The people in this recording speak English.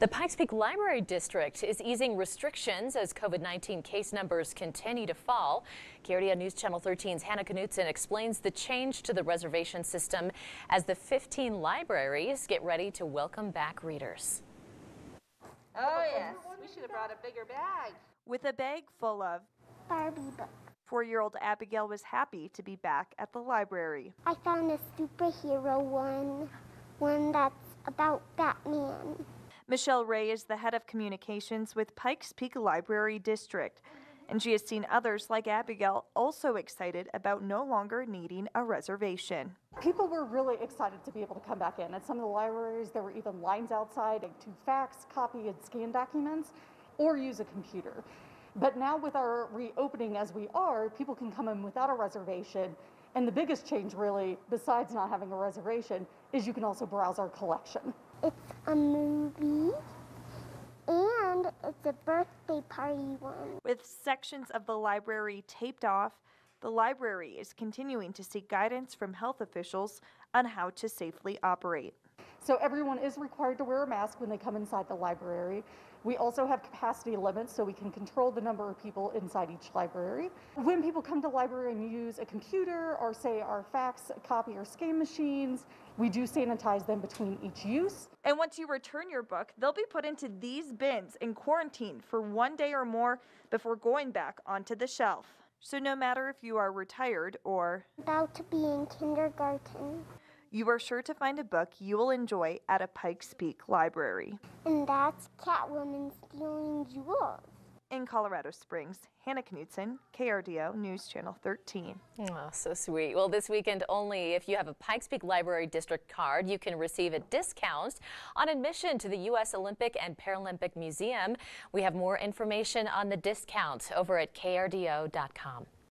The Pikes Peak Library District is easing restrictions as COVID-19 case numbers continue to fall. KRDO News Channel 13's Hannah Knutson explains the change to the reservation system as the 15 libraries get ready to welcome back readers. Oh yes, we should have brought a bigger bag. With a bag full of Barbie book. Four-year-old Abigail was happy to be back at the library. I found a superhero one, one that's about Batman. Michelle Ray is the head of communications with Pikes Peak Library District, and she has seen others like Abigail also excited about no longer needing a reservation. People were really excited to be able to come back in. At some of the libraries, there were even lines outside to fax, copy, and scan documents or use a computer. But now, with our reopening as we are, people can come in without a reservation. And the biggest change, really, besides not having a reservation, is you can also browse our collection. It's a movie a birthday party one. With sections of the library taped off, the library is continuing to seek guidance from health officials on how to safely operate. So everyone is required to wear a mask when they come inside the library. We also have capacity limits so we can control the number of people inside each library. When people come to the library and use a computer or say our fax, copy, or scan machines, we do sanitize them between each use. And once you return your book, they'll be put into these bins and quarantined for one day or more before going back onto the shelf. So no matter if you are retired or About to be in kindergarten. You are sure to find a book you will enjoy at a Pikes Peak library. And that's Catwoman stealing jewels. In Colorado Springs, Hannah Knudsen, KRDO News Channel 13. Oh, so sweet. Well, this weekend only, if you have a Pikes Peak Library District card, you can receive a discount on admission to the U.S. Olympic and Paralympic Museum. We have more information on the discount over at krdo.com.